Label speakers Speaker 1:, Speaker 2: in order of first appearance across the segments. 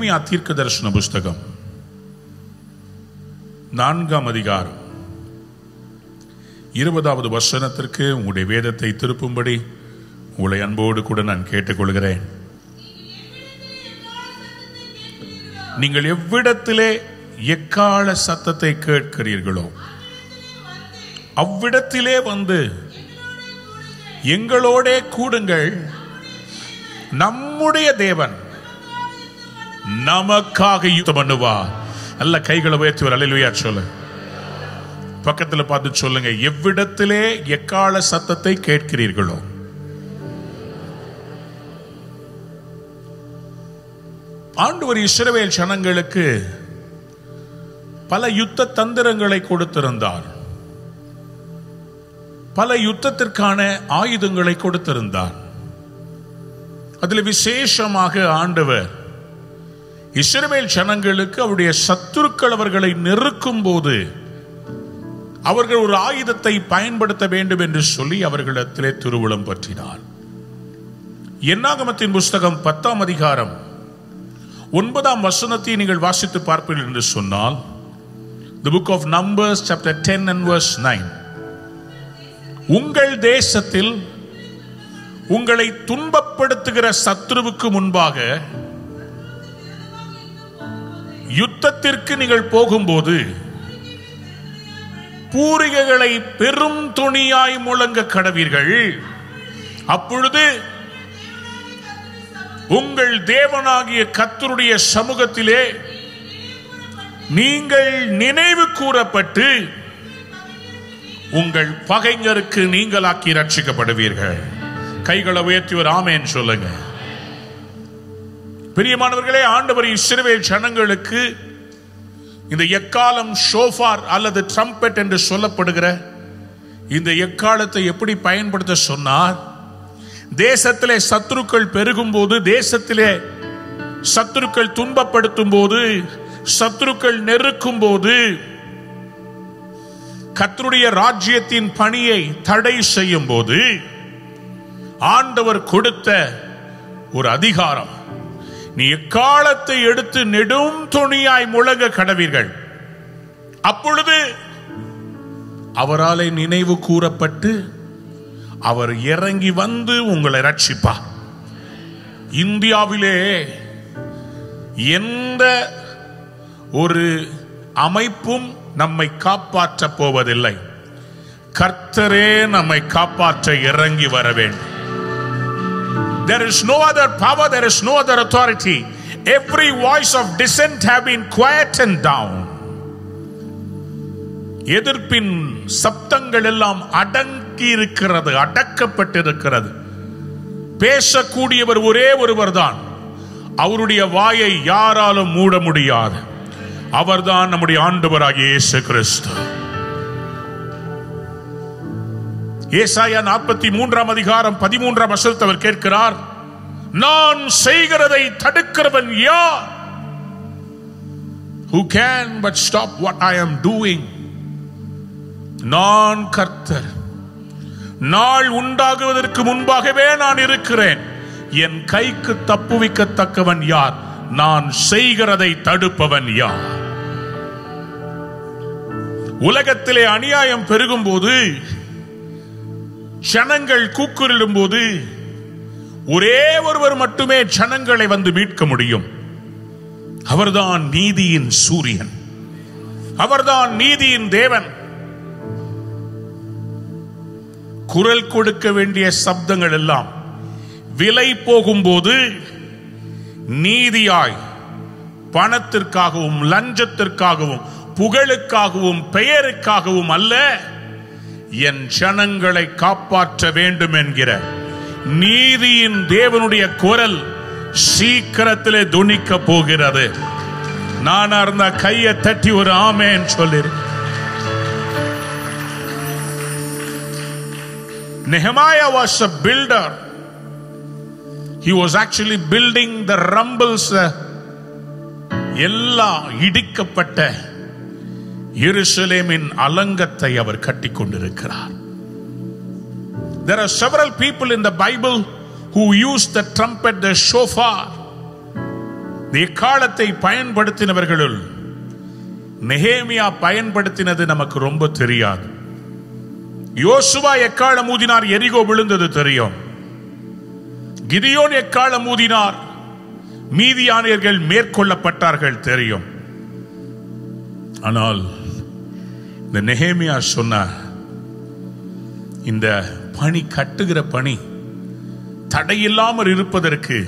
Speaker 1: எரேமியா தீர்க்க தரிசன புஸ்தகம். நான்காம் அதிகாரம். இருபதாவது வசனத்திற்கு உங்களுடைய வேதத்தை திருப்பும்படி உங்களை அன்போடு கூட நான் கேட்டுக்கொள்கிறேன். நீங்கள் எவ்விடத்திலே எக்கால சத்தத்தை கேட்கிறீர்களோ அவ்விடத்திலே வந்து எங்களோட கூடுங்கள். நம்முடைய தேவன் நமக்காக யுத்தம் பண்ணுவா நல்ல கைகளை உயர்த்தி ஒரு அலையிலுயா சொல்லு பக்கத்துல பார்த்து சொல்லுங்க. எவ்விடத்திலே எக்கால சத்தத்தை கேட்கிறீர்களோ? ஆண்டவர் இஸ்ரவேல் ஜனங்களுக்கு பல யுத்த தந்திரங்களை கொடுத்திருந்தார். பல யுத்தத்திற்கான ஆயுதங்களை கொடுத்திருந்தார். அதில் விசேஷமாக ஆண்டவர் இஸ்ரவேல் ஜனங்களுக்கு அவருடைய சத்துருக்கள் அவர்களை நெருக்கும் போது அவர்கள் ஒரு ஆயுதத்தை பயன்படுத்த வேண்டும் என்று சொல்லி அவர்களிடத்திலே திருவுளம் பற்றினார். என்னாகமத்தின் புஸ்தகம் பத்தாம் அதிகாரம் ஒன்பதாம் வசனத்தை நீங்கள் வாசித்து பார்ப்பீர்கள் என்று சொன்னால் the book of numbers chapter ten and verse nine உங்கள் தேசத்தில் உங்களை துன்பப்படுத்துகிற சத்ருவுக்கு முன்பாக யுத்தத்திற்கு நீங்கள் போகும்போது பூரிகைகளை பெரும் துணியாய் முழங்க கடவீர்கள். அப்பொழுது உங்கள் தேவனாகிய கத்தருடைய சமூகத்திலே நீங்கள் நினைவு கூறப்பட்டு உங்கள் பகைஞருக்கு நீங்களாக்கி ரட்சிக்கப்படுவீர்கள் கைகளை உயர்த்தி ஒரு ஆமேன்னு சொல்லுங்க. பிரியமானவர்களே ஆண்டவர் இஸ்ரவேல் ஜனங்களுக்கு இந்த எக்காலம் ஷோஃபார் அல்லது ட்ரம்பெட் என்று சொல்லப்படுகிற இந்த எக்காலத்தை எப்படி பயன்படுத்த சொன்னார்? தேசத்திலே சத்துருக்கள் பெருகும் போது தேசத்திலே சத்துருக்கள் துன்பப்படுத்தும் போது சத்துருக்கள் நெருக்கும் போது கத்தருடைய ராஜ்யத்தின் பணியை தடை செய்யும் போது ஆண்டவர் கொடுத்த ஒரு அதிகாரம். நீ எக்காலத்தை எடுத்து நெடும் துணியாய் முழங்க கடவீர்கள்? அப்பொழுது அவராலே நினைவு கூறப்பட்டு அவர் இறங்கி வந்து உங்களை ரட்சிப்பா இந்தியாவிலே எந்த ஒரு அமைப்பும் நம்மை காப்பாற்ற போவதில்லை. கர்த்தரே நம்மை காப்பாற்ற இறங்கி வர வேண்டும். There is no other power, there is no other authority. Every voice of dissent have been quietened down. எதிர்ப்பின் சப்தங்கள் எல்லாம் அடங்கி இருக்கிறது அடக்கப்பட்டிருக்கிறது பேசக்கூடியவர் ஒரே ஒருவர் தான் அவருடைய வாயை யாராலும் மூட முடியாது அவர்தான் நம்முடைய ஆண்டவராகிய இயேசு கிறிஸ்து ஏசாயா நாற்பத்தி மூன்றாம் அதிகாரம் பதிமூன்றாம் வசனத்தை அவர் கேட்கிறார் நான் செய்கிறதை தடுக்கிறவன் யார்? Who can but stop what I am doing? நான் கர்த்தர். நாள் உண்டாகுவதற்கு முன்பாகவே நான் இருக்கிறேன். என் கைக்கு தப்புவிக்கத்தக்கவன் யார்? நான் செய்கிறதை தடுப்பவன் யார்? உலகத்திலே அநியாயம் பெருகும் போது ஜனங்கள் கூக்குரலிடும் போது ஒரே ஒருவர் மட்டுமே ஜனங்களை வந்து மீட்க முடியும். அவர்தான் நீதியின் சூரியன். அவர்தான் நீதியின் தேவன். குரல் கொடுக்க வேண்டிய சப்தங்கள் எல்லாம் விலை போகும்போது நீதியாய் பணத்திற்காகவும் லஞ்சத்திற்காகவும் புகழுக்காகவும் பெயருக்காகவும் அல்ல. என் ஜனங்களை காப்பாற்ற வேண்டும் என்கிற நீதியின் தேவனுடைய குரல் சீக்கிரத்திலே துணிக்க போகிறது. நான் இருந்த கையை தட்டி ஒரு ஆமேன் சொல்லிரு. Nehemiah was a builder he was actually building the rubbles எல்லாம் எல்லா இடிக்கப்பட்ட எருசலேமின் அலங்கத்தை அவர் கட்டி கொண்டிருக்கிறார் There are several people in the Bible who use the trumpet, the shofar, இந்த எக்காலத்தை பயன்படுத்தினவர்களுள் நெஹேமியா பயன்படுத்தினது நமக்கு ரொம்ப தெரியாது. யோசுவா எக்காலம் ஊதினார்? எரிகோ விழுந்தது தெரியும். கிதியோன் எக்காலம் ஊதினார்? மீதியானியர்கள் மேற்கொள்ளப்பட்டார்கள் தெரியும். ஆனால் இந்த நெஹேமியா சொன்னார் இந்த பணி கட்டுகிற பணி தடையில்லாமல் இருப்பதற்கு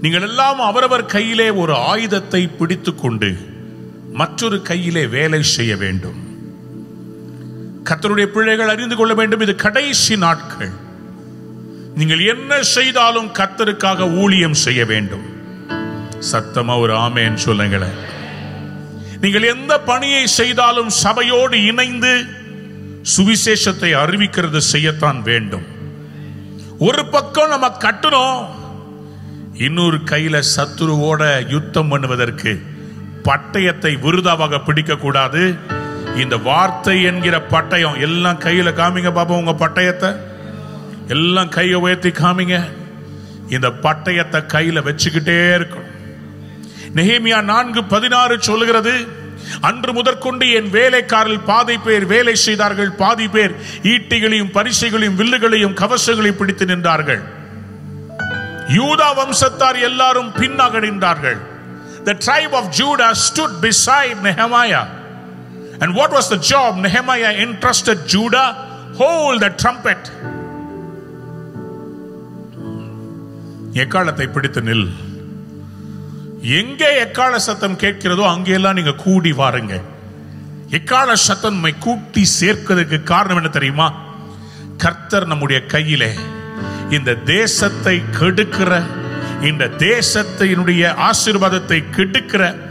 Speaker 1: நீங்கள் எல்லாம் அவரவர் கையிலே ஒரு ஆயுதத்தை பிடித்துக்கொண்டு மற்றொரு கையிலே வேலை செய்ய வேண்டும். கத்தருடைய பிள்ளைகள் அறிந்து கொள்ள வேண்டும் இது கடைசி நாட்கள். நீங்கள் என்ன செய்தாலும் கத்தருக்காக ஊழியம் செய்ய வேண்டும். சத்தமா ஒரு ஆமேன்னு சொல்லுங்களேன். நீங்கள் எந்த பணியை செய்தாலும் சபையோடு இணைந்து சுவிசேஷத்தை அறிவிக்கிறது செய்யத்தான் வேண்டும். ஒரு பக்கம் நம்ம கட்டணும் இன்னொரு கையில சத்துருவோட யுத்தம் பண்ணுவதற்கு பட்டயத்தை விருதாவாக பிடிக்க கூடாது இந்த வார்த்தை என்கிற பட்டயம் எல்லாம் கையில காமிங்க பாப்போம் உங்க பட்டயத்தை. எல்லாம் கையை உயர்த்தி காமிங்க. இந்த பட்டயத்தை கையில வச்சுக்கிட்டே இருக்கணும். நெஹேமியா நான்கு பதினாறு சொல்லுகிறது அன்று முதற்கொண்டு என் வேலைக்காரில் பாதி பேர் வேலை செய்தார்கள் பாதி பேர் ஈட்டிகளையும் பரிசைகளையும் வில்லுகளையும் கவசங்களையும் பிடித்து நின்றார்கள் யூதா வம்சத்தார் எல்லாரும் பின்னாக நின்றார்கள் The tribe of Judah stood beside Nehemiah. And what was the job? Nehemiah entrusted Judah, hold the trumpet. எக்காலத்தை பிடித்து நில் எங்கே எக்கால சத்தம் கேட்கிறதோ அங்கெல்லாம் நீங்க கூடி வாருங்க. எக்கால சத்தம் கூட்டி சேர்க்கிறதுக்கு காரணம் என்ன தெரியுமா? கர்த்தர் நம்முடைய கையிலே இந்த தேசத்தை கெடுக்கிற இந்த தேசத்தினுடைய ஆசீர்வாதத்தை கெடுக்கிற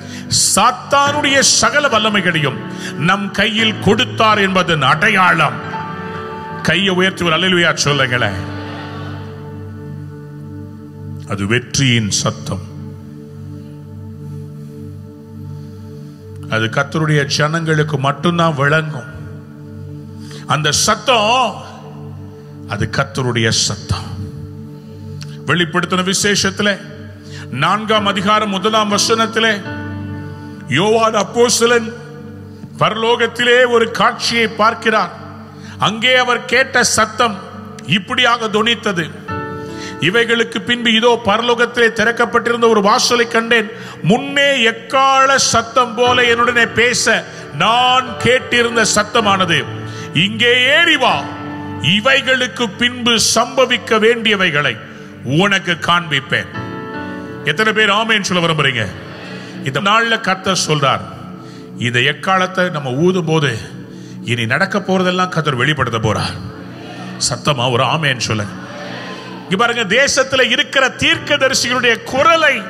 Speaker 1: சாத்தானுடைய சகல வல்லமைகளையும் நம் கையில் கொடுத்தார் என்பதன் அடையாளம். கையை உயர்த்தி ஒரு அலையிலுயா சொல்லுங்களேன். அது வெற்றியின் சத்தம். அது கத்தருடைய ஜனங்களுக்கு மட்டும்தான் விளங்கும். அந்த சத்தம் அது கத்தருடைய சத்தம். வெளிப்படுத்தின விசேஷத்தில் நான்காம் அதிகாரம் முதலாம் வசனத்திலே யோவான் அப்போஸ்தலன் பரலோகத்திலே ஒரு காட்சியை பார்க்கிறார். அங்கே அவர் கேட்ட சத்தம் இப்படியாக தொனித்தது. இவைகளுக்கு பின்பு இதோ பரலோகத்திலே திறக்கப்பட்டிருந்த ஒரு வாசலை கண்டேன். முன்னே எக்கால சத்தம் போல என்னுடனே பேச நான் கேட்டிருந்த சத்தமானது. இங்கே ஏறி வா. இவைகளுக்கு பின்பு சம்பவிக்க வேண்டியவைகளை உனக்கு காண்பிப்பேன். எத்தனை பேர் ஆமேன்னு சொல்ல விரும்புறீங்க? இந்த நாள்ல கர்த்தர் சொல்றார் இந்த எக்காலத்தை நம்ம ஊதும் போது இனி நடக்க போறதெல்லாம் கத்தர் வெளிப்படுத்த போறார். சத்தமா ஒரு ஆமேன்னு சொல்லுங்க. பாருங்க தேசத்துல இருக்கிற தீர்க்கதரிசிகளுடைய குரலை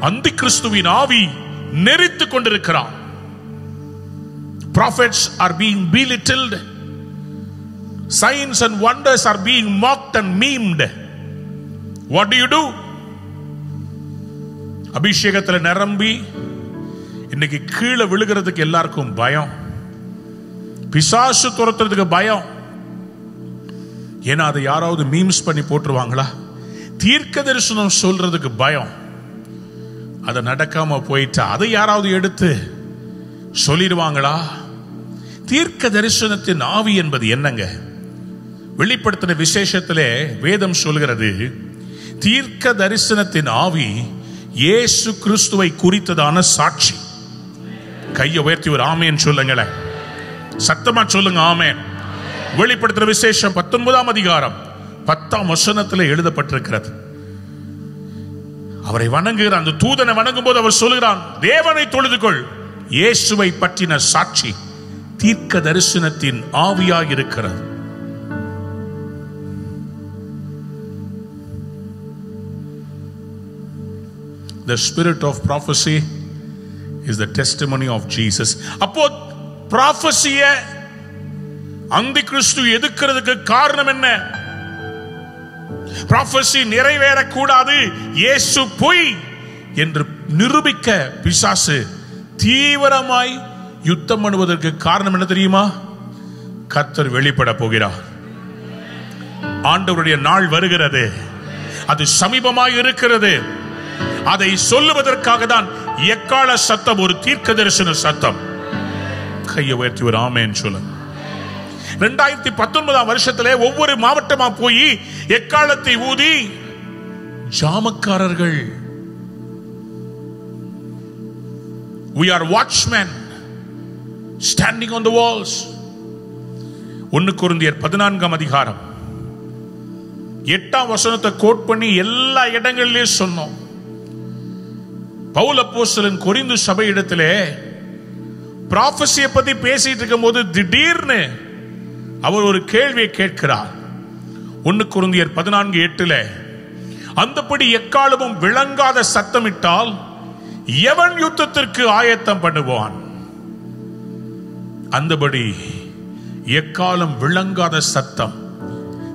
Speaker 1: அந்தி கிறிஸ்துவின் ஆவி நெறித்து கொண்டிருக்கிறான். Prophets are being belittled. Signs and wonders are being mocked and memed. What do you do? அபிஷேகத்துல நிரம்பி இன்னைக்கு கீழே விழுகிறதுக்கு எல்லாருக்கும் பயம். பிசாசு துரத்துறதுக்கு பயம். ஏன்னா அதை யாராவது மீம்ஸ் பண்ணி போட்டுருவாங்களா? தீர்க்க தரிசனம் சொல்றதுக்கு பயம். அதை நடக்காம போயிட்டா அதை யாராவது எடுத்து சொல்லிடுவாங்களா? தீர்க்க தரிசனத்தின் ஆவி என்பது என்னங்க? வெளிப்படுத்தின விசேஷத்திலே வேதம் சொல்கிறது தீர்க்க தரிசனத்தின் ஆவி இயேசு கிறிஸ்துவை குறித்ததான சாட்சி. கையை உயர்த்தி ஒரு ஆமேன்னு சொல்லுங்களேன். சத்தமா சொல்லுங்க ஆமேன். வெளிப்படுத்துற விசேஷம் பத்தொன்பதாம் அதிகாரம் பத்தாம் வசனத்தில் எழுதப்பட்டிருக்கிறது. அவரை வணங்குகிற அந்த தூதனை வணங்கும் போது அவர் சொல்லுகிறான் தேவனை தொழுதுகொள். இயேசுவை பற்றின சாட்சி தீர்க்க தரிசனத்தின் ஆவியாக இருக்கிறது. The spirit of prophecy is the testimony of Jesus. அப்போ prophecy அந்தி கிறிஸ்து எதுக்கிறதுக்கு காரணம் என்ன? ப்ராஃபஸி நிறைவேறக்கூடாது இயேசு பொய் என்று நிரூபிக்க பிசாசு தீவிரமாய் யுத்தம் பண்ணுவதற்கு காரணம் என்ன தெரியுமா? கத்தர் வெளிப்பட போகிறார். ஆண்டவருடைய நாள் வருகிறது. அது சமீபமாய் இருக்கிறது. அதை சொல்லுவதற்காக தான் எக்கால சத்தம்? ஒரு தீர்க்க தரிசன சத்தம். கையை உயர்த்தி ஒரு ஆமேன்னு சொல்லுங்க. ரெண்டாயிரத்தி பத்தொன்பதாம் வருஷத்துல ஒவ்வொரு மாவட்டமா போய் எக்காலத்தை ஊதி ஜாமக்காரர்கள். We are watchman standing on the walls ஒன்னு குருந்தியர் பதினான்காம் அதிகாரம். எட்டாம் வசனத்தை கோட் பண்ணி எல்லா இடங்களிலும் சொன்னோம். பவுல் அப்போஸ்தலன் கொரிந்து சபை இடத்திலே ப்ராஃபஸியை பத்தி பேசிட்டு இருக்கும் போது திடீர்னு அவர் ஒரு கேள்வியை கேட்கிறார். ஒன்னு குருந்தியர் பதினான்கு எட்டுல அந்தபடி எக்காலமும் விளங்காத சத்தமிட்டால் எவன் யுத்தத்திற்கு ஆயத்தம் பண்ணுவான்? அந்தபடி எக்காலம் விளங்காத சத்தம்.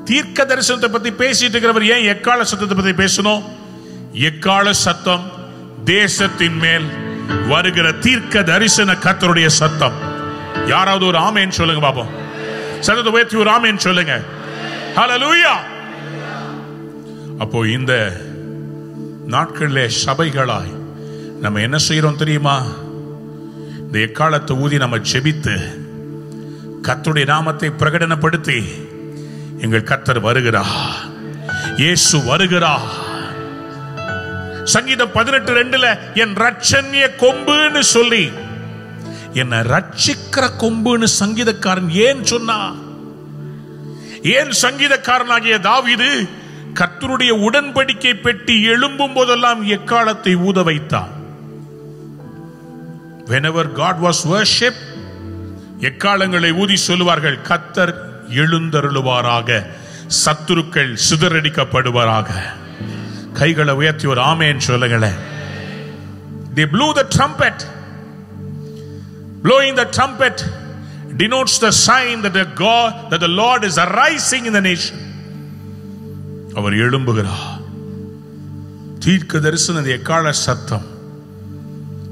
Speaker 1: தீர்க்க தரிசனத்தை பத்தி பேசிட்டு இருக்கிறவர் ஏன் எக்கால சத்தத்தை பத்தி பேசணும்? எக்கால சத்தம்? தேசத்தின் மேல் வருகிற தீர்க்க தரிசன கத்தருடைய சத்தம். யாராவது ஒரு ஆமேன்னு சொல்லுங்க பாப்போம். சத்தத்தை உயர்த்தி ஒரு ஆமேன்னு சொல்லுங்க. ஹalleluya அப்போ இந்த நாட்களிலே சபைகளாய் நம்ம என்ன செய்யறோம் தெரியுமா? இந்த எக்காலத்தை ஊதி நம்ம செபித்து கத்துடைய நாமத்தை பிரகடனப்படுத்தி எங்கள் கத்தர் வருகிறா இயேசு வருகிறா சங்கீதம் பதினெட்டு ரெண்டுல என் ரட்சன்ய கொம்புன்னு சொல்லி என்னை ரட்சிக்கிற கொம்புன்னு சங்கீதக்காரன் ஏன் சொன்னா? ஏன் சங்கீதக்காரனாகிய தாவிது கத்தருடைய உடன்படிக்கை பெட்டி எழும்பும் போதெல்லாம் எக்காலத்தை ஊத வைத்தான்? Whenever God was worshipped எக்காலங்களை ஊதி சொல்லுவார்கள் கத்தர் எழுந்தருளுவாராக சத்துருக்கள் சிதறடிக்கப்படுவாராக. கைகளை உயர்த்தி ஒரு ஆமேன் சொல்லுங்களேன். The blow the trumpet blowing the trumpet denotes the sign that the God that the Lord is arising in the nation. அவர் எழும்புகிறார். தீர்க்க தரிசன எக்கால சத்தம்.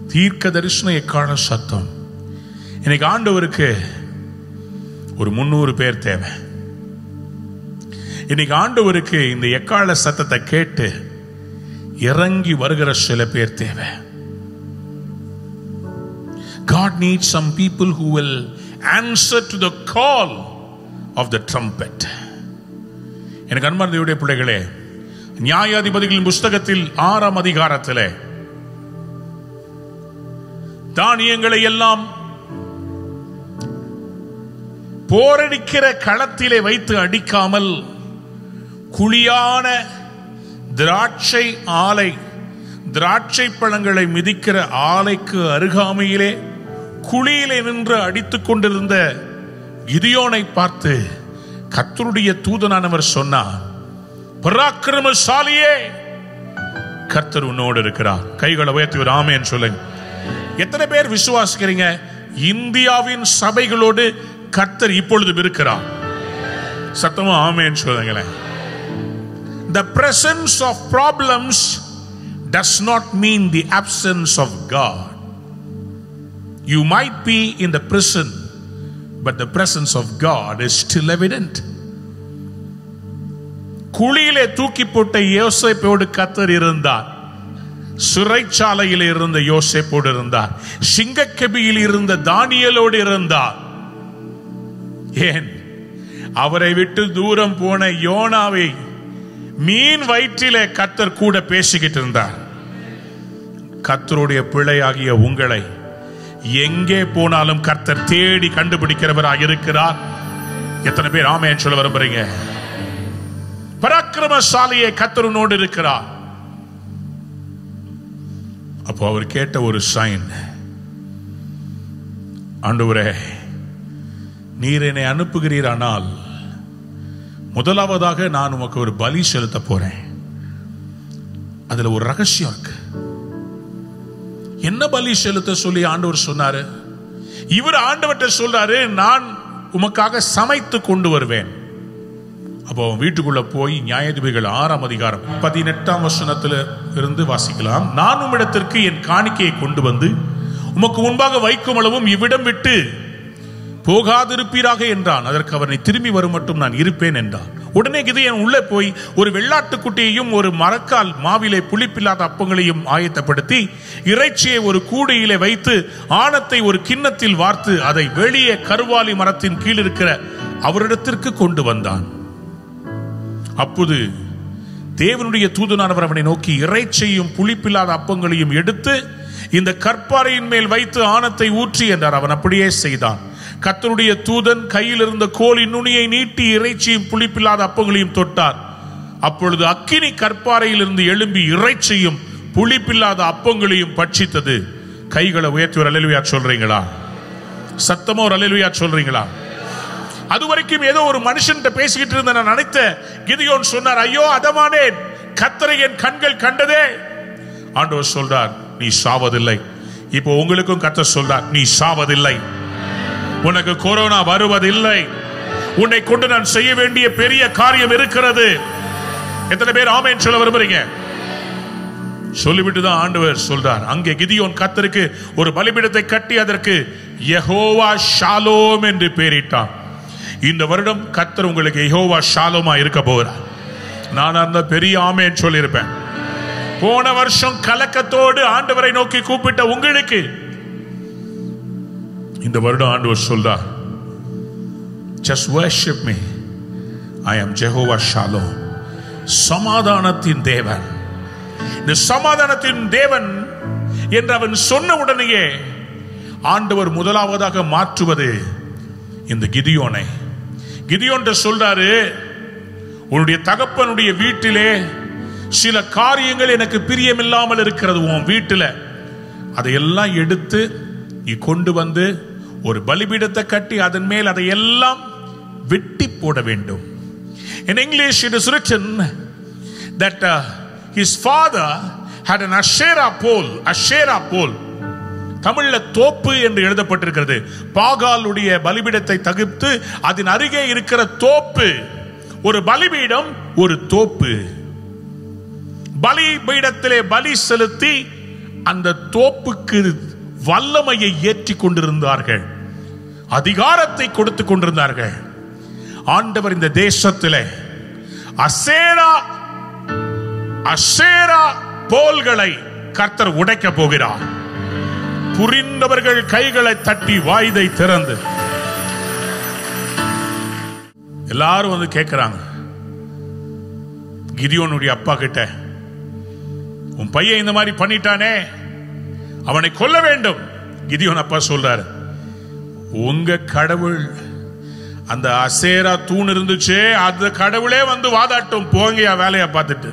Speaker 1: தீர்க்க தரிசன எக்கால சத்தம். இன்னைக்கு ஆண்டவருக்கு ஒரு முன்னூறு பேர் தேவை. இன்னைக்கு ஆண்டவருக்கு இந்த எக்கால சத்தத்தை கேட்டு இறங்கி வருகிற சில பேர் தேவை. God needs some people who will answer to the call of the trumpet. எனக்கு அன்பார்ந்த பிள்ளைகளே நியாயாதிபதிகளின் புஸ்தகத்தில் ஆறாம் அதிகாரத்திலே தானியங்களை எல்லாம் போரடிக்கிற களத்திலே வைத்து அடிக்காமல் குழியான திராட்சை ஆலை திராட்சை பழங்களை மிதிக்கிற ஆலைக்கு அருகாமையிலே குழியிலே நின்று அடித்துக் கொண்டிருந்த கிதியோனை பார்த்து கர்த்தருடைய தூதனானவர் சொன்னார் பராக்கிரமசாலியே கர்த்தர் உன்னோடு இருக்கிறார். கைகளை உயர்த்தி ஒரு ஆமேன்னு சொல்லுங்க. எத்தனை பேர் விசுவாசிக்கிறீங்க? இந்தியாவின் சபைகளோடு கர்த்தர் இப்பொழுது இருக்கிறார். சத்தமா ஆமேன்னு சொல்லுங்களேன். The presence of problems does not mean the absence of God. You might be in the prison, but the presence of God is still evident. குழியிலே தூக்கி போட்ட யோசேப்போடு கத்தர் இருந்தார். சிறைச்சாலையில் இருந்த யோசேப்போடு இருந்தார். சிங்கக்கபியில் இருந்த தானியலோடு இருந்தார். ஏன்? அவரை விட்டு தூரம் போன யோனாவை மீன் வயிற்றிலே கத்தர் கூட பேசிக்கிட்டு இருந்தார். கத்தருடைய பிள்ளையாகிய உங்களை எங்கே போனாலும் கர்த்தர் தேடி கண்டுபிடிக்கிறவராக இருக்கிறார். எத்தனை பேர் ஆமையன் சொல்ல விரும்புறீங்க? பராக்கிரமசாலியை கத்தருனோடு இருக்கிறார். அப்போ அவர் கேட்ட ஒரு சைன் ஆண்டவரே நீர் என்னை அனுப்புகிறீரானால் முதலாவதாக நான் உமக்கு ஒரு பலி செலுத்த போறேன். அதுல ஒரு ரகசியம் இருக்கு. என்ன பலி செலுத்த சொல்லி ஆண்டவர் சொன்னாரு? இவர் ஆண்டவர்கிட்ட சொல்றாரு நான் உமக்காக சமைத்து கொண்டு வருவேன். அப்போ வீட்டுக்குள்ள போய் நியாயாதிபதிகள் ஆறாம் அதிகாரம் பதினெட்டாம் வசனத்துல இருந்து வாசிக்கலாம். நான் உம்மிடத்திற்கு என் காணிக்கையை கொண்டு வந்து உமக்கு முன்பாக வைக்கும் அளவும் இவ்விடம் விட்டு போகாதிருப்பீராக என்றான். அதற்கு அவனை திரும்பி வரும் மட்டும் நான் இருப்பேன் என்றான். உடனே கிதையன் உள்ளே போய் ஒரு வெள்ளாட்டுக்குட்டியையும் ஒரு மரக்கால் மாவிலை புளிப்பில்லாத அப்பங்களையும் ஆயத்தப்படுத்தி இறைச்சியை ஒரு கூடையிலே வைத்து ஆணத்தை ஒரு கிண்ணத்தில் வார்த்து அதை வெளியே கருவாலி மரத்தின் கீழ் இருக்கிற அவரிடத்திற்கு கொண்டு வந்தான். அப்போது தேவனுடைய தூதனானவர் அவனை நோக்கி இறைச்சியும் புளிப்பில்லாத அப்பங்களையும் எடுத்து இந்த கற்பாறையின் மேல் வைத்து ஆணத்தை ஊற்றி என்றார். அவன் அப்படியே செய்தான். கத்தருடைய தூதன் கையில் இருந்த கோலின் நுனியை நீட்டி இறைச்சியும் புளிப்பில்லாத அப்பங்களையும் தொட்டார். அப்பொழுது அக்கினி கற்பாறையில் இருந்து எழும்பி இறைச்சியும் புளிப்பில்லாத அப்பங்களையும் பட்சித்தது. கைகளை உயர்த்தி ஒரு அலையிலுயா சொல்றீங்களா? சத்தமா ஒரு அலையிலுயா சொல்றீங்களா? அது வரைக்கும் ஏதோ ஒரு மனுஷன் பேசிக்கிட்டு இருந்த நான் நினைத்த கிதியோன் சொன்னார் ஐயோ அதமானேன் கத்தரை என் கண்கள் கண்டதே. ஆண்டவர் சொல்றார் நீ சாவதில்லை. இப்போ உங்களுக்கும் கத்த சொல்றார் நீ சாவதில்லை. உனக்கு கொரோனா வருவதில்லை. உன்னை கொண்டு நான் செய்ய வேண்டிய பெரிய காரியம் இருக்கிறது. எத்தனை பேர் ஆமேன் சொல்ல விரும்புறீங்க? சொல்லிவிட்டு தான் ஆண்டவர் சொல்றார். அங்கே கிதியோன் கத்தருக்கு ஒரு பலிபீடத்தை கட்டி அதற்கு யஹோவா ஷாலோம் என்று பெயரிட்டான் இந்த வருடம் கத்தர் உங்களுக்கு யஹோவா ஷாலோமா இருக்க போகிறார். நான் அந்த பெரிய ஆமேன் சொல்லியிருப்பேன். போன வருஷம் கலக்கத்தோடு ஆண்டவரை நோக்கி கூப்பிட்ட உங்களுக்கு இந்த வருடம் ஆண்டவர் சொல்றார் just worship me I am Jehovah Shalom சமாதானத்தின் தேவன். இந்த சமாதானத்தின் தேவன் என்று அவன் சொன்ன உடனேயே ஆண்டவர் முதலாவதாக மாற்றுவது இந்த கிதியோனை. கிதியோன் சொல்றாரு உன்னுடைய தகப்பனுடைய வீட்டிலே சில காரியங்கள் எனக்கு பிரியமில்லாமல் இருக்கிறது. உன் வீட்டில் அதையெல்லாம் எடுத்து நீ கொண்டு வந்து ஒரு பலிபீடத்தை கட்டி அதன் மேல் அதை எல்லாம் வெட்டி போட வேண்டும். In English it is written that his father had an Asherah pole Asherah pole தமிழ்ல தோப்பு என்று எழுதப்பட்டிருக்கிறது. பாகாலுடைய பலிபீடத்தை தகுத்து அதன் அருகே இருக்கிற தோப்பு. ஒரு பலிபீடம் ஒரு தோப்பு. பலிபீடத்திலே பலி செலுத்தி அந்த தோப்புக்கு வல்லமையை ஏற்றி கொண்டிருந்தார்கள். அதிகாரத்தை கொடுத்து கொண்டிருந்தார்கள். ஆண்டவர் இந்த தேசத்திலே அசேரா அசேரா போல்களை கர்த்தர் உடைக்க போகிறார். புரிந்தவர்கள் கைகளை தட்டி வாய்தை திறந்து. எல்லாரும் வந்து கேட்கிறாங்க கிரியோனுடைய அப்பா கிட்ட உன் பையன் இந்த மாதிரி பண்ணிட்டானே. அவனை கொல்ல வேண்டும். கிதியோன் அப்பா சொல்றாரு உங்க கடவுள் அந்த அசேரா தூண் இருந்துச்சே அந்த கடவுளே வந்து வாதாட்டும். போங்கயா வேலையா பார்த்துட்டு.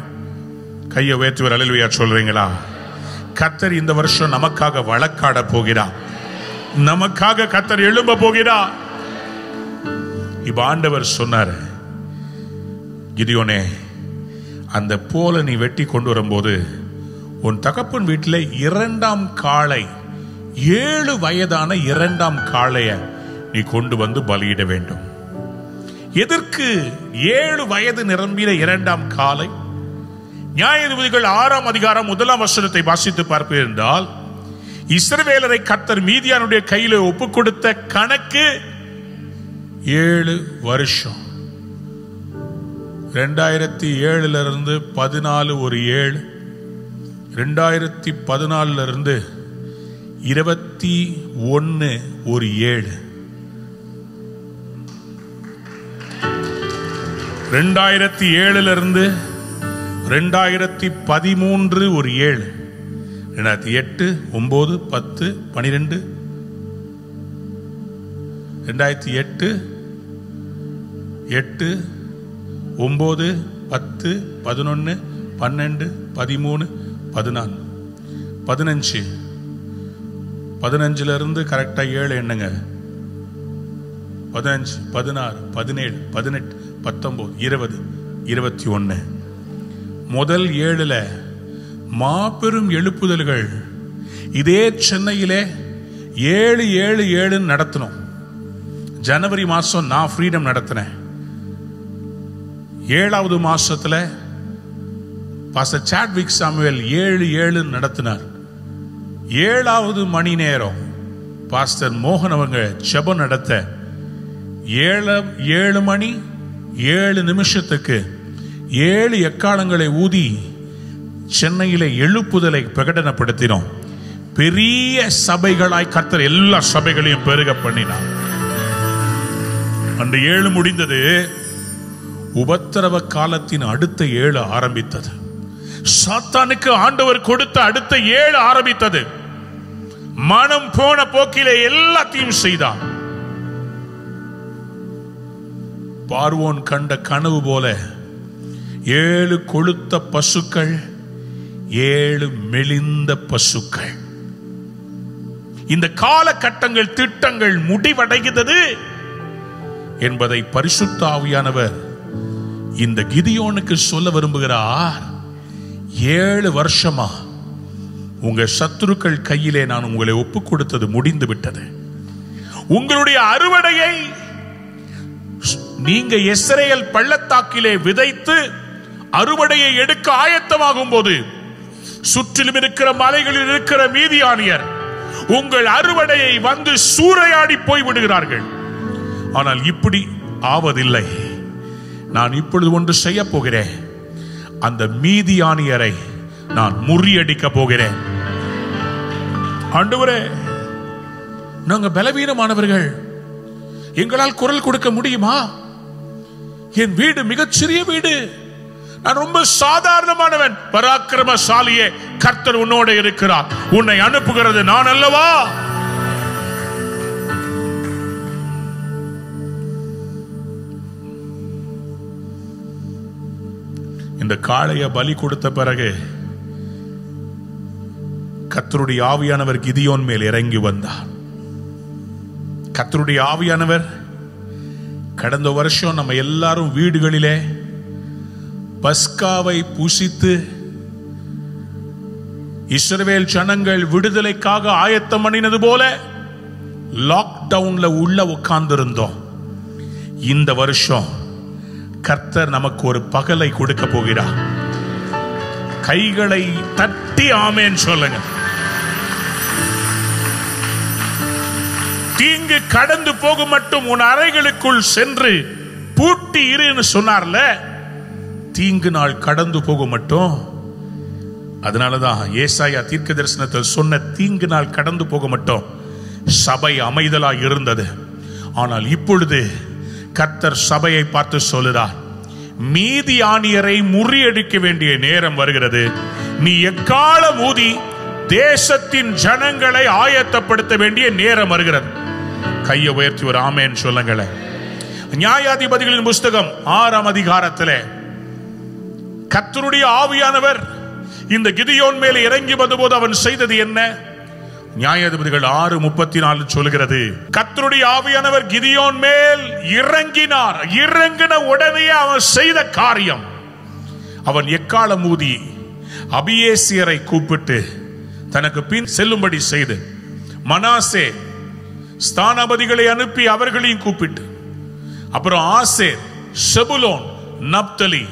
Speaker 1: கையை உயர்த்தி ஒரு அலுவலியா சொல்றீங்களா? கத்தர் இந்த வருஷம் நமக்காக வழக்காட போகிறார் நமக்காக கத்தர் எழும்ப போகிறார் இப்ப ஆண்டவர் சொன்னார் கிதியோனே அந்த போல நீ வெட்டி கொண்டு வரும்போது உன் தகப்பன் வீட்டில் இரண்டாம் காளை ஏழு வயதான இரண்டாம் காளைய நீ கொண்டு வந்து பலியிட வேண்டும். எதற்கு ஏழு வயது நிரம்பின இரண்டாம் காலை நியாயாதிபதிகள் ஆறாம் அதிகாரம் முதலாம் வசனத்தை வாசித்து பார்ப்பிருந்தால் என்றால் இஸ்ரவேலரை கத்தர் மீதியானுடைய கையில ஒப்பு கொடுத்த கணக்கு ஏழு வருஷம். ரெண்டாயிரத்தி ஏழுல இருந்து பதினாலு ஒரு ஏழு. ரெண்டாயிரத்தி பதினாலுல இருந்து இருபத்தி ஒன்று ஒரு ஏழு. ரெண்டாயிரத்தி ஏழுலேருந்து ரெண்டாயிரத்தி பதிமூன்று ஒரு ஏழு. ரெண்டாயிரத்தி எட்டு ஒம்பது பத்து பனிரெண்டு. ரெண்டாயிரத்தி எட்டு எட்டு ஒம்பது பத்து பதினொன்று பன்னெண்டு பதிமூணு பதினாலு பதினஞ்சு. பதினஞ்சுல கரெக்டாக ஏழு எண்ணுங்க. பதினஞ்சு பதினாறு பதினேழு பதினெட்டு பத்தொம்போது இருபது இருபத்தி ஒன்று முதல் ஏழில் மாபெரும் எழுப்புதல்கள். இதே சென்னையிலே ஏழு ஏழு ஏழுன்னு நடத்தினோம். ஜனவரி மாதம் நான் ஃப்ரீடம் நடத்தினேன். ஏழாவது மாதத்தில் பாஸ்டர் சாட்விக் சாமுவேல் ஏழு ஏழு நடத்தினார். ஏழாவது மணி நேரம் பாஸ்டர் மோகன் அவங்க செபம் நடத்த ஏழு ஏழு மணி ஏழு நிமிஷத்துக்கு ஏழு எக்காலங்களை ஊதி சென்னையில் எழுப்புதலை பிரகடனப்படுத்தினோம். பெரிய சபைகளாய் கர்த்தர் எல்லா சபைகளையும் பெருக பண்ணினார். அந்த ஏழு முடிந்தது உபத்திரவ காலத்தின் அடுத்த ஏழு ஆரம்பித்தது. சாத்தானுக்கு ஆண்டவர் கொடுத்த அடுத்த ஏழு ஆரம்பித்தது. மனம் போன போக்கிலே எல்லாத்தையும் செய்தான். பார்வோன் கண்ட கனவு போல ஏழு கொளுத்த பசுக்கள் ஏழு மெலிந்த பசுக்கள். இந்த காலகட்டங்கள் திட்டங்கள் முடிவடைகிறது என்பதை பரிசுத்த ஆவியானவர் இந்த கிதியோனுக்கு சொல்ல விரும்புகிறார். ஏழு வருஷமா உங்க சத்துருக்கள் கையிலே நான் உங்களை ஒப்பு கொடுத்தது முடிந்து விட்டது உங்களுடைய அறுவடையை நீங்க இஸ்ரேல் பள்ளத்தாக்கிலே விதைத்து அறுவடையை எடுக்க ஆயத்தமாகும் போது சுற்றிலும் இருக்கிற மலைகளில் இருக்கிற மீதியானியர் உங்கள் அறுவடையை வந்து சூறையாடி போய் விடுகிறார்கள் ஆனால் இப்படி ஆவதில்லை. நான் இப்பொழுது ஒன்று செய்ய போகிறேன். அந்த மீதியானியரை நான் முறியடிக்க போகிறேன். ஆண்டவரே நாங்க பலவீனமானவர்கள். எங்களால் குரல் கொடுக்க முடியுமா? என் வீடு மிகச்சிறிய வீடு. நான் ரொம்ப சாதாரணமானவன். பராக்கிரமசாலியே கர்த்தர் உன்னோட இருக்கிறார். உன்னை அனுப்புகிறது நான் அல்லவா? இந்த காளைய பலி கொடுத்த பிறகு கத்தருடைய ஆவியானவர் கிதியோன் மேல் இறங்கி வந்தார். கத்தருடைய ஆவியானவர் கடந்த வருஷம் நம்ம எல்லாரும் வீடுகளிலே பஸ்காவை புசித்து இஸ்ரவேல் ஜனங்கள் விடுதலைக்காக ஆயத்தம் பண்ணினது போல லாக்டவுன்ல உள்ள உட்கார்ந்திருந்தோம். இந்த வருஷம் கர்த்தர் நமக்கு ஒரு பகலை கொடுக்க போகிறார். கைகளை தட்டி ஆமேன்னு சொல்லுங்க. தீங்கு கடந்து போக மட்டும் உன் அறைகளுக்குள் சென்று பூட்டி இருன்னு சொன்னார்ல தீங்கு நாள் கடந்து போக மட்டும். அதனாலதான் ஏசாயா தீர்க்க தரிசனத்தில் சொன்ன தீங்கு நாள் கடந்து போக மட்டும். சபை அமைதலாய் இருந்தது. ஆனால் இப்பொழுது கத்தர் சபையை பார்த்து சொல்லுறார் மீதி ஆணியரை முறியடிக்க வேண்டிய நேரம் வருகிறது. நீ எக்காலம் ஊதி தேசத்தின் ஜனங்களை ஆயத்தப்படுத்த வேண்டிய நேரம் வருகிறது. கையை உயர்த்தி ஒரு ஆமேன்னு சொல்லுங்களேன். நியாயாதிபதிகளின் புஸ்தகம் ஆறாம் அதிகாரத்திலே கத்தருடைய ஆவியானவர் இந்த கிதியோன் மேல் இறங்கி வந்தபோது அவன் செய்தது என்ன? நியாயாதிபதிகள் ஆறு முப்பத்தி நாலு சொல்கிறது கத்தருடைய ஆவியானவர் கிதியோன் மேல் இறங்கினார். இறங்கின உடனே அவன் செய்த காரியம் அவன் எக்காலம் ஊதி அபியேசியரை கூப்பிட்டு தனக்கு பின் செல்லும்படி செய்து மனாசே ஸ்தானபதிகளை அனுப்பி அவர்களையும் கூப்பிட்டு அப்புறம் ஆசேர் செபுலோன் நப்தலி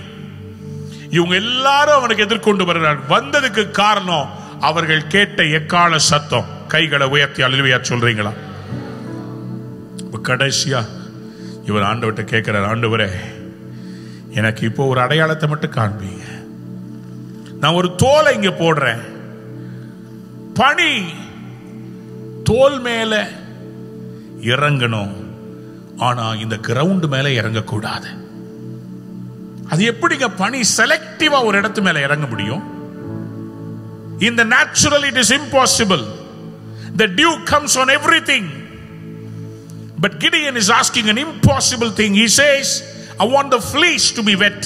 Speaker 1: இவங்க எல்லாரும் அவனுக்கு எதிர்கொண்டு வருகிறார் வந்ததுக்கு காரணம் அவர்கள் கேட்ட எக்கால சத்தம்? கைகளை உயர்த்தி அழுவியா சொல்றீங்களா? கடைசியா இவர் ஆண்டவர்கிட்ட கேட்கிறார் ஆண்டவரே எனக்கு இப்போ ஒரு அடையாளத்தை மட்டும் காண்பீங்க. நான் ஒரு தோலை இங்க போடுறேன். பனி தோல் மேல இறங்கணும். ஆனா இந்த கிரவுண்ட் மேல இறங்கக்கூடாது. அது எப்படிங்க பனி செலக்டிவா ஒரு இடத்து மேல இறங்க முடியும்? In the natural it is impossible the dew comes on everything but gideon is asking an impossible thing he says i want the fleece to be wet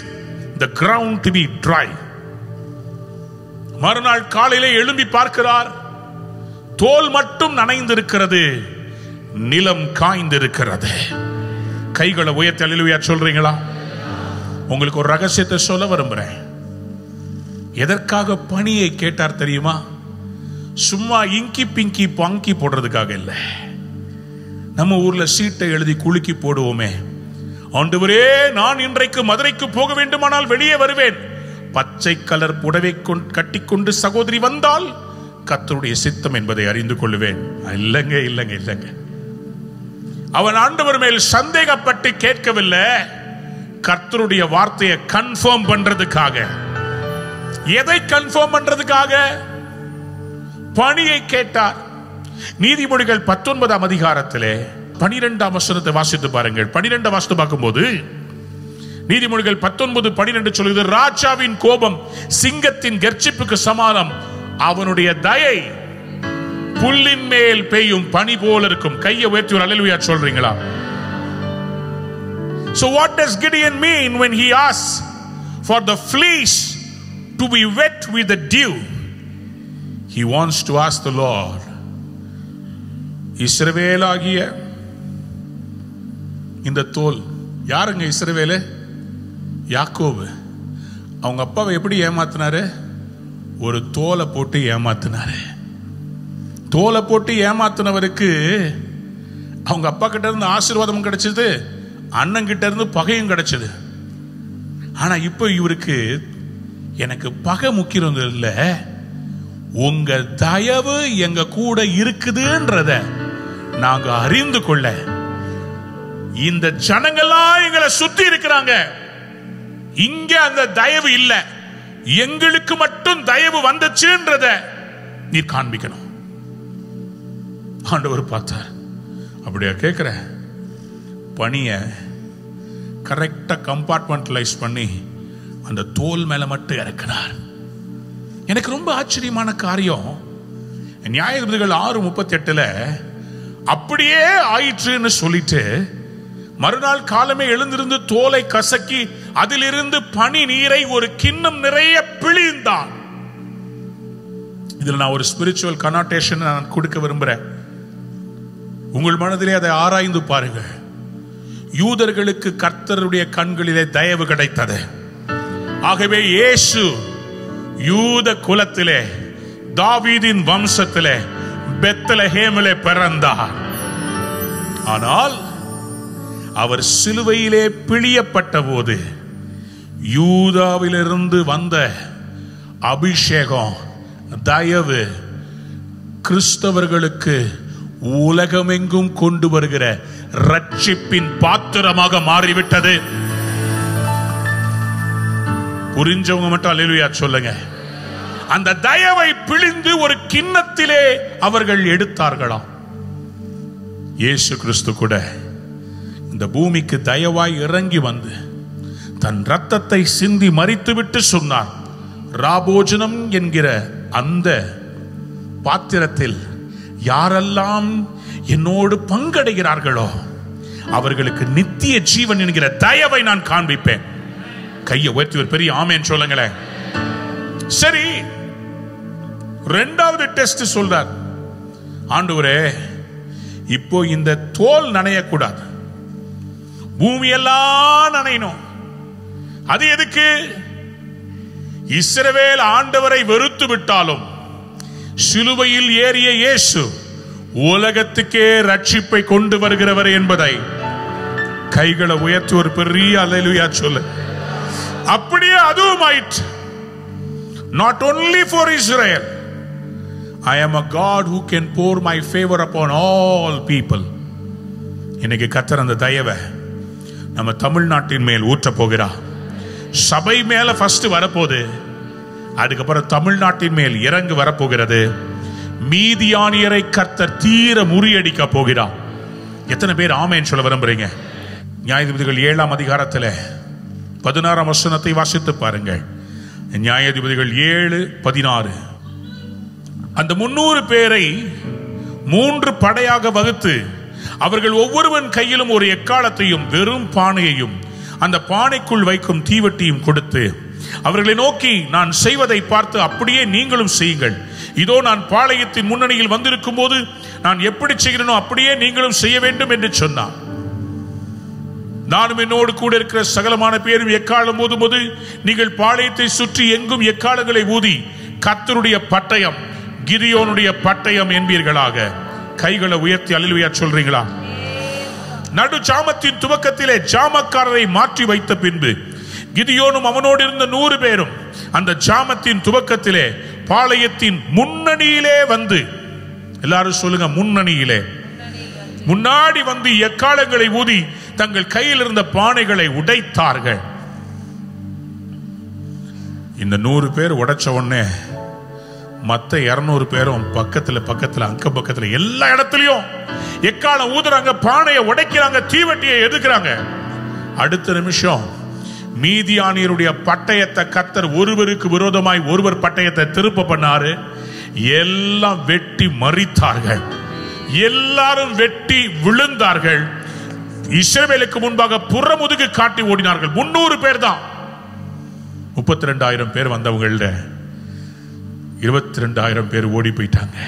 Speaker 1: the ground to be dry மறுநாள் காலையிலே எழும்பி பார்க்கிறார் தோல் மட்டும் நனைந்திருக்கிறது நிலம் காய்ந்திருக்கிறது கைகளை உயர்த்தி அழிலுவையா சொல்றீங்களா உங்களுக்கு ஒரு ரகசியத்தை சொல்ல விரும்புறேன் எதற்காக பணியை கேட்டார் தெரியுமா? சும்மா இங்கி பிங்கி பங்கி போடுறதுக்காக இல்லை. நம்ம ஊர்ல சீட்டை எழுதி குலுக்கி போடுவோமே. ஆண்டவரே நான் இன்றைக்கு மதுரைக்கு போக வேண்டுமானால் வெளியே வருவேன். பச்சை கலர் புடவை கட்டிக்கொண்டு சகோதரி வந்தால் கத்தருடைய சித்தம் என்பதை அறிந்து கொள்வேன். இல்லைங்க இல்லைங்க இல்லைங்க. அவன் ஆண்டவர் மேல் சந்தேகப்பட்டு கேட்கவில்லை. கர்த்தருடைய வார்த்தையை கன்ஃபார்ம் பண்றதுக்காக. எதை கன்ஃபார்ம் பண்றதுக்காக? பணியை கேட்டார். நீதிமொழிகள் பத்தொன்பதாம் அதிகாரத்திலே பனிரெண்டாம் வசனத்தை வாசித்து பாருங்கள். பனிரெண்டு வாசித்து பார்க்கும்போது நீதிமொழிகள் பத்தொன்பது பனிரெண்டு சொல்லுது ராஜாவின் கோபம் சிங்கத்தின் கர்ச்சிப்புக்கு சமானம். அவனுடைய தயை புல்லின் மேல் பெய்யும் பனி போல இருக்கும். கையை உயர்த்தி ஒரு அலையிலுயா சொல்றீங்களா? So what does Gideon mean when he asks for the fleece to be wet with the dew? He wants to ask the Lord. இஸ்ரவேலாகிய இந்த தோல் யாருங்க இஸ்ரவேலு யாக்கோபு அவங்க அப்பாவை எப்படி ஏமாத்தினாரு ஒரு தோலை போட்டு ஏமாத்தினாரு தோலை போட்டு ஏமாத்தினவருக்கு அவங்க அப்பா கிட்ட இருந்து ஆசீர்வாதமும் கிடைச்சது அண்ணன் கிட்ட இருந்து பகையும் கிடைச்சது ஆனா இப்போ இவருக்கு எனக்கு பகை முக்கியம் இல்லை உங்க தயவு எங்க கூட இருக்குதுன்றத நாங்க அறிந்து கொள்ள இந்த ஜனங்கள்லாம் எங்களை சுத்தி இருக்கிறாங்க. இங்க அந்த தயவு இல்ல. எங்களுக்கு மட்டும் தயவு வந்துச்சுன்றத நீ காண்பிக்கணும். ஆண்டவர் பார்த்தார். அப்படியா கேட்கிற பணிய கரெக்டா கம்பார்ட்மெண்டலைஸ் பண்ணி அந்த தோல் மேல மட்டும் இறக்கினார். எனக்கு ரொம்ப ஆச்சரியமான காரியம் நியாயதிபதிகள் ஆறு முப்பத்தி எட்டுல அப்படியே ஆயிற்றுன்னு சொல்லிட்டு மறுநாள் காலமே எழுந்திருந்து தோலை கசக்கி அதிலிருந்து பனி நீரை ஒரு கிண்ணம் நிறைய பிழிந்தான். இதுல நான் ஒரு ஸ்பிரிச்சுவல் கனாட்டேஷன் நான் கொடுக்க விரும்புறேன். உங்கள் மனதிலே அதை ஆராய்ந்து பாருங்கள். யூதர்களுக்கு கர்த்தருடைய கண்களிலே தயவு கிடைத்தது. ஆகவே இயேசு யூத குலத்திலே தாவீதின் வம்சத்திலே பெத்தலஹேமிலே பிறந்தார். ஆனால் அவர் சிலுவையிலே பிழியப்பட்ட போது யூதாவிலிருந்து வந்த அபிஷேகம் தயவு கிறிஸ்தவர்களுக்கு உலகமெங்கும் கொண்டு வருகிற ரட்சிப்பின் பாத்திரமாக மாறிவிட்டது. புரிஞ்சவங்க மட்டும் அல்லேலூயா சொல்லுங்க. அந்த தயவை பிழிந்து ஒரு கிண்ணத்திலே அவர்கள் எடுத்தார்களாம். இயேசு கிறிஸ்து கூட இந்த பூமிக்கு தயவாய் இறங்கி வந்து தன் ரத்தத்தை சிந்தி மறித்துவிட்டு சொன்னார். ராபோஜனம் என்கிற அந்த பாத்திரத்தில் யாரெல்லாம் என்னோடு பங்கடைகிறார்களோ அவர்களுக்கு நித்திய ஜீவன் என்கிற தயவை நான் காண்பிப்பேன். கையை உயர்த்தி ஒரு பெரிய ஆமேன் சொல்லுங்களேன். சரி ரெண்டாவது டெஸ்ட் சொல்றார். ஆண்டவரே இப்போ இந்த தோல் நனையக்கூடாது. பூமியெல்லாம் நனையணும். அது எதுக்கு? இஸ்ரவேல் ஆண்டவரை வெறுத்து விட்டாலும் சிலுவையில் ஏறிய இயேசு உலகத்துக்கே ரட்சிப்பை கொண்டு வருகிறவர் என்பதை கைகளை உயர்த்தி ஒரு பெரிய அலையிலுயா சொல்லு. அப்படியே அதுவும் ஆயிற்று. Not only for Israel I am a God who can pour my favour upon all people இன்னைக்கு கத்தர் அந்த தயவை நம்ம தமிழ்நாட்டின் மேல் ஊற்ற போகிறா சபை மேல ஃபர்ஸ்ட் வரப்போகுது. அதுக்கப்புறம் தமிழ்நாட்டின் மேல் இறங்கு வரப்போகிறது. மீதியானியரை கர்த்தர் தீர முறியடிக்க போகிறார். எத்தனை பேர் ஆமேன்னு சொல்ல விரும்புறீங்க? நியாயதிபதிகள் ஏழாம் அதிகாரத்தில் பதினாறாம் வசனத்தை வாசித்து பாருங்கள். நியாயாதிபதிகள் ஏழு பதினாறு. அந்த முன்னூறு பேரை மூன்று படையாக வகுத்து அவர்கள் ஒவ்வொருவன் கையிலும் ஒரு எக்காலத்தையும் வெறும் பானையையும் அந்த பானைக்குள் வைக்கும் தீவட்டியும் கொடுத்து அவர்களை நோக்கி நான் செய்வதை பார்த்து அப்படியே நீங்களும் செய்யுங்கள். இதோ நான் பாளையத்தின் முன்னணியில் வந்திருக்கும் போது நான் எப்படி செய்கிறேனோ அப்படியே நீங்களும் செய்ய வேண்டும் என்று சொன்னான். நானும் என்னோடு கூட இருக்கிற சகலமான பேரும் எக்காலம் ஊதும் போது நீங்கள் பாளையத்தை சுற்றி எங்கும் எக்காலங்களை ஊதி கத்தருடைய பட்டயம் கிரியோனுடைய பட்டயம் என்பீர்களாக. கைகளை உயர்த்தி அழிலுவையா சொல்றீங்களா? நடு ஜாமத்தின் துவக்கத்திலே ஜாமக்காரரை மாற்றி வைத்த பின்பு கிதியோனும் அவனோடு இருந்த நூறு பேரும் அந்த ஜாமத்தின் துவக்கத்திலே பாளையத்தின் முன்னணியிலே வந்து எல்லாரும் சொல்லுங்க முன்னணியிலே. முன்னாடி வந்து எக்காலங்களை ஊதி தங்கள் கையில் இருந்த பானைகளை உடைத்தார்கள். இந்த நூறு பேர் உடைச்ச உடனே மத்த இருநூறு பேரும் பக்கத்துல பக்கத்துல அக்க பக்கத்துல எல்லா இடத்துலயும் எக்காலம் ஊதுறாங்க பானையை உடைக்கிறாங்க தீவட்டியை எதுக்குறாங்க? அடுத்த நிமிஷம் மீதியானியருடைய பட்டயத்தை கத்தர் ஒருவருக்கு விரோதமாய் ஒருவர் பட்டயத்தை திருப்ப பண்ணாரு. எல்லாம் வெட்டி மறித்தார்கள். எல்லாரும் வெட்டி விழுந்தார்கள். இஸ்ரவேலுக்கு முன்பாக புறமுதுகு காட்டி ஓடினார்கள். முன்னூறு பேர் தான் முப்பத்தி ரெண்டாயிரம் பேர் வந்தவங்கள இருபத்தி ரெண்டாயிரம் பேர் ஓடி போயிட்டாங்க.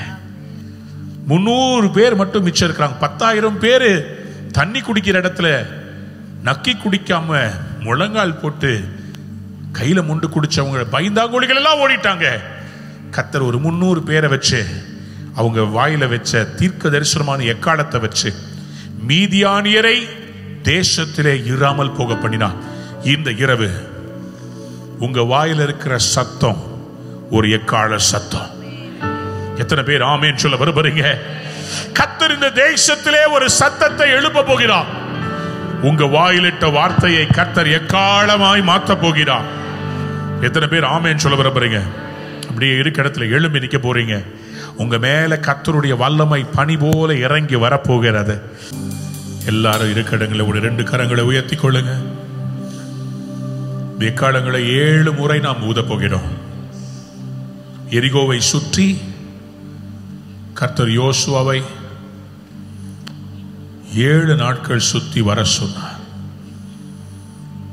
Speaker 1: முன்னூறு பேர் மட்டும் மிச்சம் இருக்கிறாங்க. பத்தாயிரம் பேர் தண்ணி குடிக்கிற இடத்துல நக்கி குடிக்காம முழங்கால் போட்டு கையில முண்டு குடிச்சவங்க பயந்தாங்கோழிகள் எல்லாம் ஓடிட்டாங்க. கத்தர் ஒரு முன்னூறு பேரை வச்சு அவங்க வாயில வச்ச தீர்க்க தரிசனமான எக்காலத்தை வச்சு மீதியானியரை தேசத்திலே இராமல் போக பண்ணினான் இந்த இரவு உங்க வாயில இருக்கிற சத்தம் ஒரு எக்கால சத்தம். எத்தனை பேர் ஆமேன்னு சொல்ல வருபறீங்க கத்தர் இந்த தேசத்திலே ஒரு சத்தத்தை எழுப்ப போகிறார். உங்க வாயிலிட்ட வார்த்தையை கத்தர் எக்காலமாய் மாற்ற போகிறார். எத்தனை பேர் ஆமேன்னு சொல்ல வரப்போறீங்க அப்படியே இருக்க இடத்துல எழும்பி நிக்க போறீங்க. உங்க மேல கத்தருடைய வல்லமை பனி போல இறங்கி வரப்போகிறது. எல்லாரும் இருக்க இடங்களை ஒரு ரெண்டு கரங்களை உயர்த்தி கொள்ளுங்க. வெக்காலங்களை ஏழு முறை நாம் ஊதப் போகிறோம் எரிகோவை சுற்றி கர்த்தர் யோசுவாவை ஏழு நாட்கள் சுத்தி வர சொன்னார்.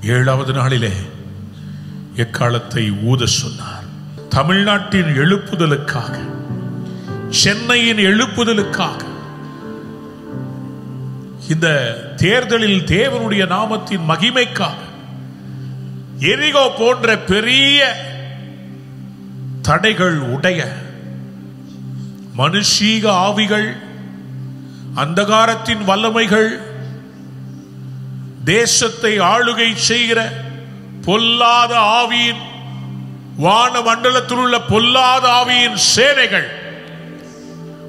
Speaker 1: ஏழாவது நாளிலே எக்காலத்தை ஊத சொன்னார். தமிழ்நாட்டின் எழுப்புதலுக்காக சென்னையின் எழுப்புதலுக்காக. இந்த தேர்தலில் தேவனுடைய நாமத்தின் மகிமைக்காக எரிகோ போன்ற பெரிய தடைகள் உடைய மனுஷீக ஆவிகள் அந்தகாரத்தின் வல்லமைகள் தேசத்தை ஆளுகை செய்கிற பொல்லாத ஆவியின் வான மண்டலத்தில் உள்ள பொல்லாத ஆவியின் சேனைகள்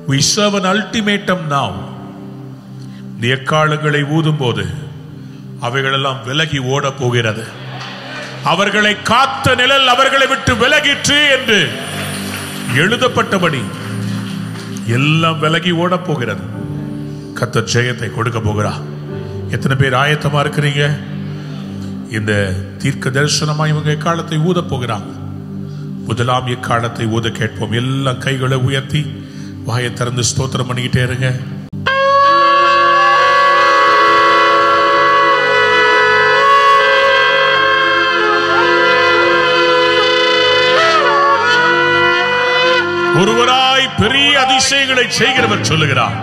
Speaker 1: we serve an ultimatum now. இந்த எக்காலங்களை ஊதும் போது அவைகளெல்லாம் விலகி ஓட போகிறது. அவர்களை காத்த நிழல் அவர்களை விட்டு விலகிற்று என்று எழுதப்பட்டபடி எல்லாம் விலகி ஓட போகிறது. கத்த ஜெயத்தை கொடுக்க போகிறா. எத்தனை பேர் ஆயத்தமா இருக்கிறீங்க? இந்த தீர்க்க தரிசனமா இவங்க எக்காலத்தை ஊத போகிறாங்க? முதலாம் எக்காலத்தை ஊத கேட்போம். எல்லாம் கைகளை உயர்த்தி வாயை திறந்து ஸ்தோத்திரம் பண்ணிக்கிட்டே இருங்க. ஒருவராய் பெரிய அதிசயங்களை செய்கிறவர் சொல்லுகிறார்.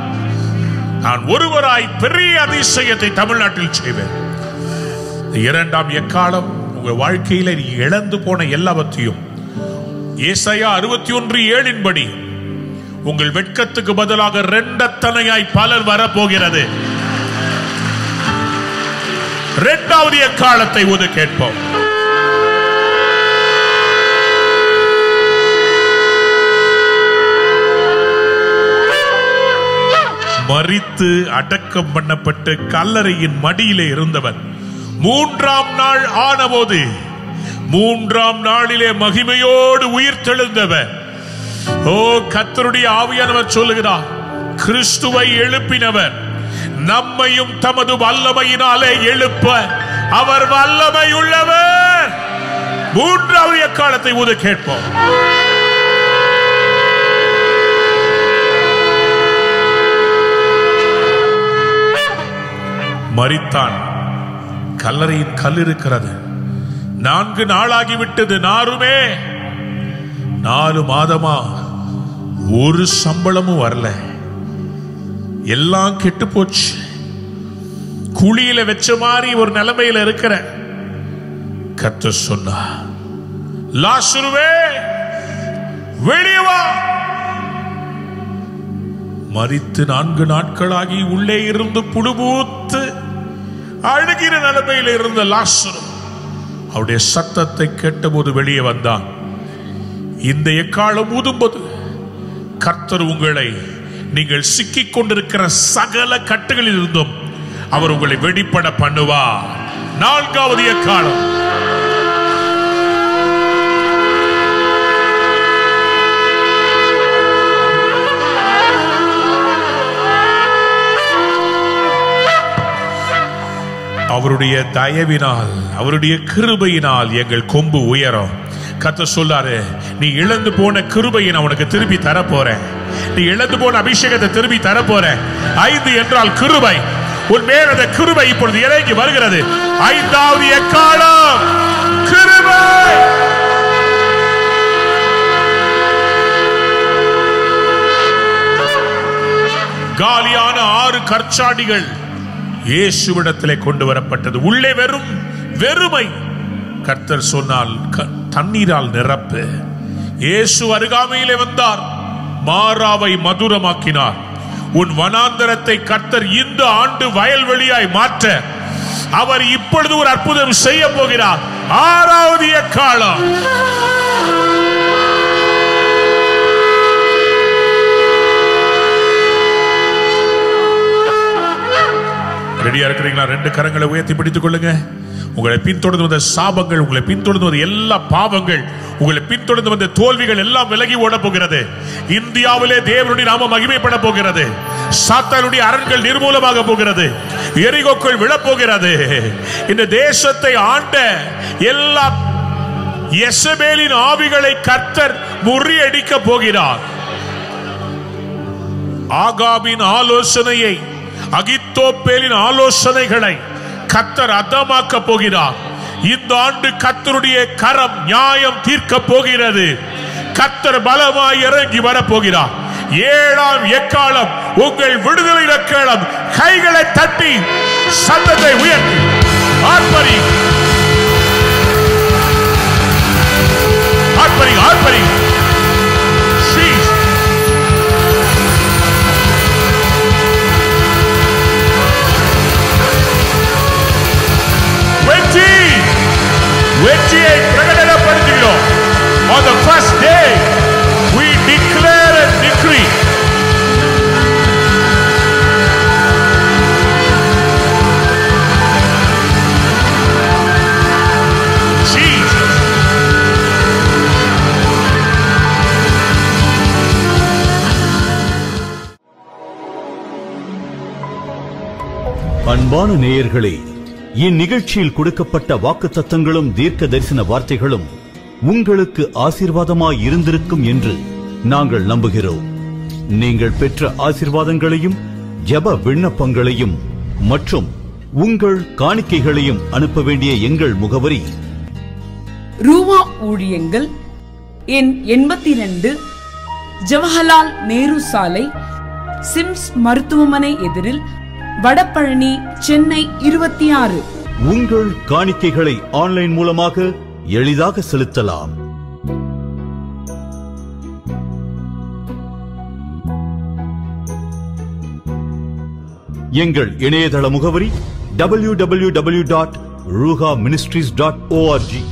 Speaker 1: நான் ஒருவராய் பெரிய அதிசயத்தை தமிழ்நாட்டில் செய்வேன். இரண்டாம் எக்காலம் உங்க வாழ்க்கையில நீ இழந்து போன எல்லாவற்றையும் ஏசையா அறுபத்தி ஒன்று ஏழின்படி உங்கள் வெட்கத்துக்கு பதிலாக ரெண்டத்தனையாய் பலர் வரப்போகிறது. இரண்டாவது எக்காலத்தை ஒது கேட்போம். மறித்து அடக்கம் பண்ணப்பட்டு கல்லறையின் மடியிலே இருந்தவர் மூன்றாம் நாள் ஆனபோது மூன்றாம் நாளிலே மகிமையோடு உயிர் தெழுந்தவர் ஓ கத்தருடைய ஆவியானவர் சொல்லுகிறார் கிறிஸ்துவை எழுப்பினவர் நம்மையும் தமது வல்லமையினாலே எழுப்ப அவர் வல்லமை உள்ளவர் மூன்றாவது எக்காலத்தை ஊத கேட்போம். மறித்தான் கல்லறையின் கல் இருக்கிறது. நான்கு நாளாகிவிட்டது நாருமே. நாலு மாதமா ஒரு சம்பளமும் வரல. எல்லாம் கெட்டு போச்சு. குழியில வச்ச மாதிரி ஒரு நிலைமையில இருக்கிற. கத்த சொன்னா லாசுருவே வெளியே வா. மறித்து நான்கு நாட்களாகி உள்ளே இருந்து புடுபூத்து அழுகிற நிலைமையில் இருந்த லாசுரு அவருடைய சத்தத்தை கேட்டபோது வெளியே வந்தான். இந்த எக்காலம் ஊதும்போது கர்த்தர் உங்களை நீங்கள் சிக்கிக் கொண்டிருக்கிற சகல கட்டுகளில் இருந்தும் அவர் உங்களை வெடிப்பட பண்ணுவார். நான்காவது எக்காலம். அவருடைய தயவினால் அவருடைய கிருபையினால் எங்கள் கொம்பு உயரும். கத்த சொல்லாரு நீ இழந்து போன கிருபையை நான் உனக்கு திருப்பி தரப்போறேன். நீ இழந்து போன அபிஷேகத்தை திருப்பி தரப்போறேன். ஐந்து என்றால் கிருபை. உன் மேல அந்த கிருபை இப்பொழுது இறங்கி வருகிறது. ஐந்தாவது எக்காலம்? கிருபை! காலியான ஆறு கற்சாடிகள் இயேசுவிடத்திலே கொண்டு வரப்பட்டது. உள்ளே வெறும் வெறுமை. கர்த்தர் சொன்னால் தண்ணீரால் நிரப்பு. இயேசு அருகாமையிலே வந்தார். மாறாவை மதுரமாக்கினார். உன் வனாந்தரத்தை கர்த்தர் இந்த ஆண்டு வயல்வெளியாய் மாற்ற. அவர் இப்பொழுது ஒரு அற்புதம் செய்ய போகிறார். ஆறாவது காலம் ரெடியா இருக்கிறீங்களா? ரெண்டு கரங்களை உயர்த்தி பிடித்துக் கொள்ளுங்க. உங்களை பின்தொடர்ந்து வந்த சாபங்கள் உங்களை பின்தொடர்ந்து வந்த எல்லா பாவங்கள் உங்களை பின்தொடர்ந்து வந்த தோல்விகள் எல்லாம் விலகி ஓட போகிறது இந்தியாவிலே தேவனுடைய நாம மகிமைப்பட போகிறது. சாத்தானுடைய அரண்கள் நிர்மூலமாக போகிறது. எரிகோக்கள் விழப்போகிறது. இந்த தேசத்தை ஆண்ட எல்லா எசபேலின் ஆவிகளை கர்த்தர் முறியடிக்க போகிறார். ஆகாபின் ஆலோசனையை அகித்தோப்பேலின் ஆலோசனைகளை கத்தர் அதமாக்க போகிறார். இந்த ஆண்டு கத்தருடைய கரம் நியாயம் தீர்க்க போகிறது. கத்தர் பலமாய் இறங்கி வரப்போகிறார் ஏழாம் எக்காலம் உங்கள் விடுதலை எக்காலம் கைகளை தட்டி சத்தத்தை உயர்த்தி. ஆர்ப்பரி ஆர்ப்பரி ஆர்ப்பரி today we declare and decree. Jesus.
Speaker 2: அன்பான நேயர்களே இந்நிகழ்ச்சியில் கொடுக்கப்பட்ட வாக்கு தத்தங்களும் தீர்க்க தரிசன வார்த்தைகளும் உங்களுக்கு ஆசீர்வாதமாய் இருந்திருக்கும் என்று நாங்கள் நம்புகிறோம். நீங்கள் பெற்ற ஆசீர்வாதங்களையும் ஜெப விண்ணப்பங்களையும் மற்றும் உங்கள் காணிக்கைகளையும் அனுப்ப வேண்டிய எங்கள் முகவரி
Speaker 3: ரூவா ஊழியங்கள் எண் எண்பத்தி ரெண்டு ஜவஹர்லால் நேரு சாலை சிம்ஸ் மருத்துவமனை எதிரில் வடபழனி சென்னை இருபத்தி ஆறு.
Speaker 2: உங்கள் காணிக்கைகளை ஆன்லைன் மூலமாக எளிதாக செலுத்தலாம். எங்கள் இணையதள முகவரி W W W dot Ruha ministries dot ORG